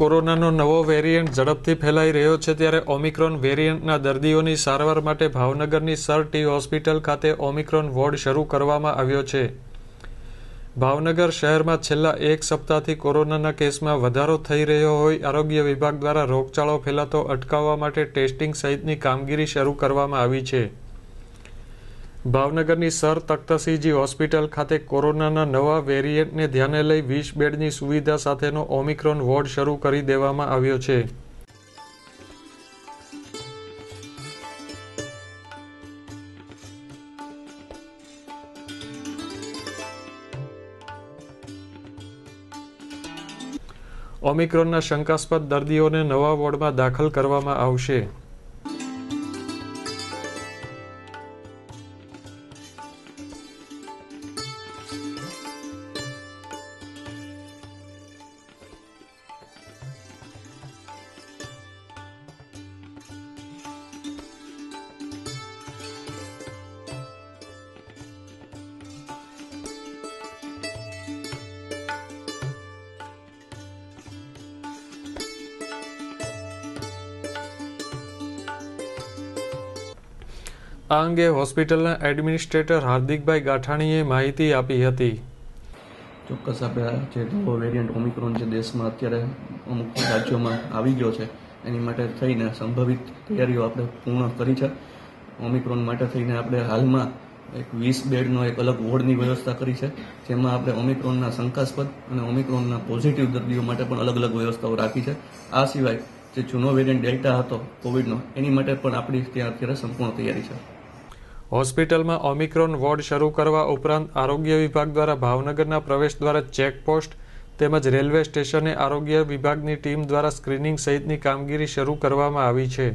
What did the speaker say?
કોરોનાનો નવો વેરિયન્ટ ઝડપથી ફેલાઈ રહ્યો છે ત્યારે ઓમિક્રોન વેરિયન્ટના દર્દીઓની સારવાર માટે ભાવનગરની સર ટી હોસ્પિટલ ખાતે ઓમિક્રોન વોર્ડ શરૂ કરવામાં આવ્યો છે. ભાવનગર શહેરમાં છેલ્લા એક સપ્તાહથી કોરોનાના કેસમાં વધારો થઈ રહ્યો હોય, આરોગ્ય વિભાગ દ્વારા રોગચાળો ફેલાતો અટકાવવા માટે ટેસ્ટિંગ સહિતની કામગીરી શરૂ કરવામાં આવી છે. ભાવનગરની સર તખ્તસિંહજી હોસ્પિટલ ખાતે કોરોનાના નવા વેરિયન્ટને ધ્યાને લઈ વીસ બેડની સુવિધા સાથેનો ઓમિક્રોન વોર્ડ શરૂ કરી દેવામાં આવ્યો છે. ઓમિક્રોનના શંકાસ્પદ દર્દીઓને નવા વોર્ડમાં દાખલ કરવામાં આવશે. આ અંગે હોસ્પિટલના એડમિનિસ્ટ્રેટર હાર્દિકભાઈ ગાંઠાણીએ માહિતી આપી હતી. ચોક્કસ આપણે જે વેરિયન્ટ ઓમિક્રોન જે દેશમાં અત્યારે અમુક રાજ્યોમાં આવી ગયો છે, એની માટે થઈને સંભવિત તૈયારીઓ આપણે પૂર્ણ કરી છે. ઓમિક્રોન માટે થઈને આપણે હાલમાં એક વીસ બેડનો એક અલગ વોર્ડની વ્યવસ્થા કરી છે, જેમાં આપણે ઓમિક્રોનના શંકાસ્પદ અને ઓમિક્રોનના પોઝિટિવ દર્દીઓ માટે પણ અલગ અલગ વ્યવસ્થાઓ રાખી છે. આ સિવાય, જે જૂનો વેરિયન્ટ ડેલ્ટા હતો, કોવિડનો, એની માટે પણ આપણી ત્યાં અત્યારે સંપૂર્ણ તૈયારી છે. હોસ્પિટલમાં ઓમિક્રોન વોર્ડ શરૂ કરવા ઉપરાંત આરોગ્ય વિભાગ દ્વારા ભાવનગરના પ્રવેશ દ્વારા ચેકપોસ્ટ તેમજ રેલવે સ્ટેશને આરોગ્ય વિભાગની ટીમ દ્વારા સ્ક્રીનિંગ સહિતની કામગીરી શરૂ કરવામાં આવી છે.